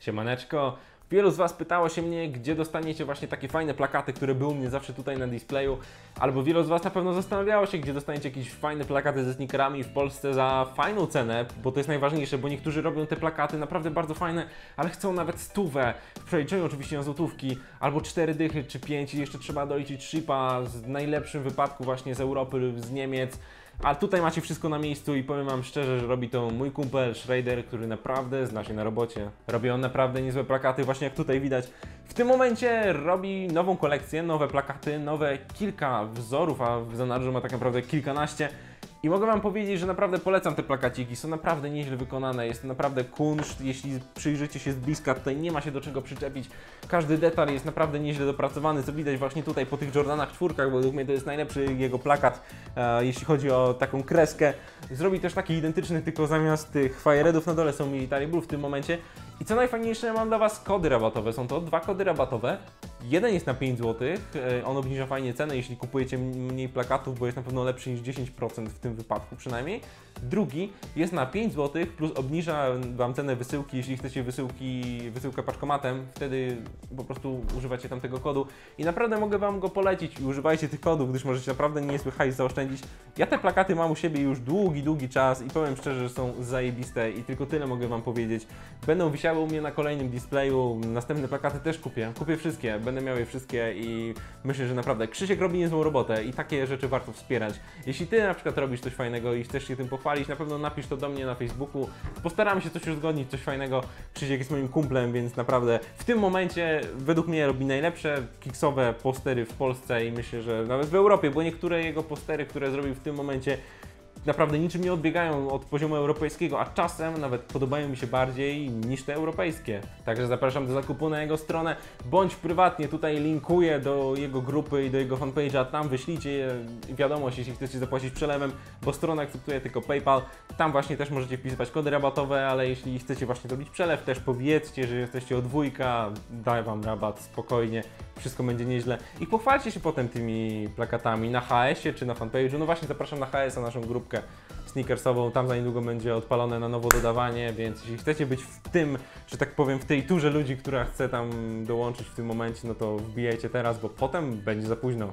Siemaneczko. Wielu z Was pytało się mnie, gdzie dostaniecie właśnie takie fajne plakaty, które były u mnie zawsze tutaj na displayu. Albo wielu z Was na pewno zastanawiało się, gdzie dostaniecie jakieś fajne plakaty ze sneakerami w Polsce za fajną cenę, bo to jest najważniejsze, bo niektórzy robią te plakaty naprawdę bardzo fajne, ale chcą nawet stówę, w przeliczeniu oczywiście na złotówki, albo cztery dychy czy pięć i jeszcze trzeba doliczyć shipa z najlepszym wypadku właśnie z Europy, z Niemiec. A tutaj macie wszystko na miejscu i powiem Wam szczerze, że robi to mój kumpel Schrader, który naprawdę zna się na robocie. Robi on naprawdę niezłe plakaty, właśnie jak tutaj widać. W tym momencie robi nową kolekcję, nowe plakaty, nowe kilka wzorów, a w zanadrzu ma tak naprawdę kilkanaście. I mogę Wam powiedzieć, że naprawdę polecam te plakaciki, są naprawdę nieźle wykonane, jest to naprawdę kunszt, jeśli przyjrzycie się z bliska, tutaj nie ma się do czego przyczepić. Każdy detal jest naprawdę nieźle dopracowany, co widać właśnie tutaj po tych Jordanach czwórkach, bo według mnie to jest najlepszy jego plakat, e, jeśli chodzi o taką kreskę. Zrobi też taki identyczny, tylko zamiast tych Fireredów na dole są Military Blue w tym momencie. I co najfajniejsze, mam dla Was kody rabatowe, są to dwa kody rabatowe. Jeden jest na 5 zł, e, on obniża fajnie cenę, jeśli kupujecie mniej plakatów, bo jest na pewno lepszy niż 10% w tym wypadku przynajmniej. Drugi jest na 5 zł, plus obniża Wam cenę wysyłki, jeśli chcecie wysyłki, wysyłkę paczkomatem, wtedy po prostu używacie tam tego kodu. I naprawdę mogę Wam go polecić i używajcie tych kodów, gdyż możecie naprawdę niezły hajs zaoszczędzić. Ja te plakaty mam u siebie już długi, długi czas i powiem szczerze, że są zajebiste i tylko tyle mogę Wam powiedzieć. Będą wisiały u mnie na kolejnym displayu, następne plakaty też kupię, kupię wszystkie, będę miał je wszystkie i myślę, że naprawdę Krzysiek robi niezłą robotę i takie rzeczy warto wspierać. Jeśli Ty na przykład robisz coś fajnego i chcesz się tym pochwalić, na pewno napisz to do mnie na Facebooku. Postaramy się coś uzgodnić, coś fajnego. Krzysiek jest moim kumplem, więc naprawdę w tym momencie według mnie robi najlepsze kiksowe postery w Polsce i myślę, że nawet w Europie, bo niektóre jego postery, które zrobił w tym momencie naprawdę niczym nie odbiegają od poziomu europejskiego, a czasem nawet podobają mi się bardziej niż te europejskie. Także zapraszam do zakupu na jego stronę, bądź prywatnie tutaj linkuję do jego grupy i do jego fanpage'a, tam wyślijcie wiadomość, jeśli chcecie zapłacić przelewem, bo strona akceptuje tylko PayPal, tam właśnie też możecie wpisywać kody rabatowe, ale jeśli chcecie właśnie robić przelew, też powiedzcie, że jesteście od dwójka, daj Wam rabat, spokojnie, wszystko będzie nieźle. I pochwalcie się potem tymi plakatami na HS-ie czy na fanpage'u, no właśnie zapraszam na HS, na naszą grupkę sneakersową, tam za niedługo będzie odpalone na nowo dodawanie, więc jeśli chcecie być w tym, że tak powiem, w tej turze ludzi, która chce tam dołączyć w tym momencie, no to wbijajcie teraz, bo potem będzie za późno.